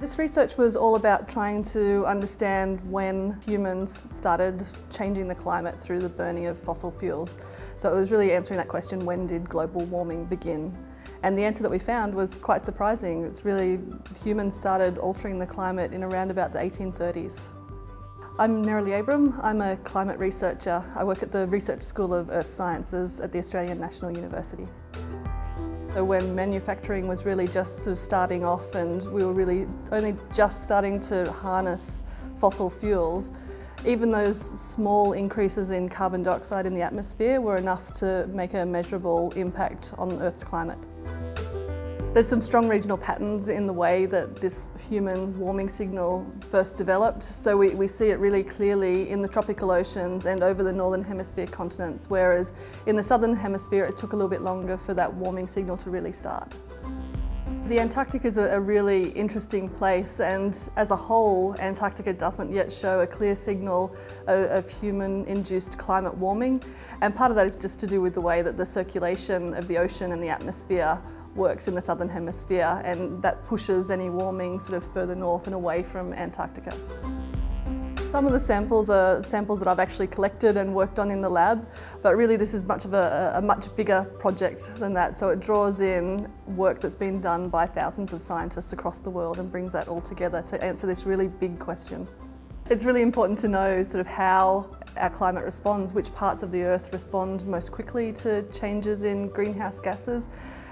This research was all about trying to understand when humans started changing the climate through the burning of fossil fuels. So it was really answering that question, when did global warming begin? And the answer that we found was quite surprising. It's really humans started altering the climate in around about the 1830s. I'm Nerilie Abram. I'm a climate researcher. I work at the Research School of Earth Sciences at the Australian National University. So when manufacturing was really just sort of starting off and we were really only just starting to harness fossil fuels, even those small increases in carbon dioxide in the atmosphere were enough to make a measurable impact on Earth's climate. There's some strong regional patterns in the way that this human warming signal first developed. So we, we see it really clearly in the tropical oceans and over the northern hemisphere continents, whereas in the southern hemisphere it took a little bit longer for that warming signal to really start. The Antarctic is a, really interesting place and as a whole Antarctica doesn't yet show a clear signal of, of human-induced climate warming and part of that is just to do with the way that the circulation of the ocean and the atmosphere works in the southern hemisphere and that pushes any warming sort of further north and away from Antarctica. Some of the samples are samples that I've actually collected and worked on in the lab, but really this is much of a, a, much bigger project than that. So it draws in work that's been done by thousands of scientists across the world and brings that all together to answer this really big question. It's really important to know sort of how our climate responds, which parts of the earth respond most quickly to changes in greenhouse gases.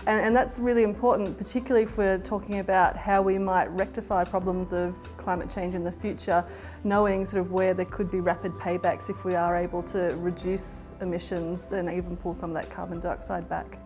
And, and, that's really important, particularly if we're talking about how we might rectify problems of climate change in the future, knowing sort of where there could be rapid paybacks if we are able to reduce emissions and even pull some of that carbon dioxide back.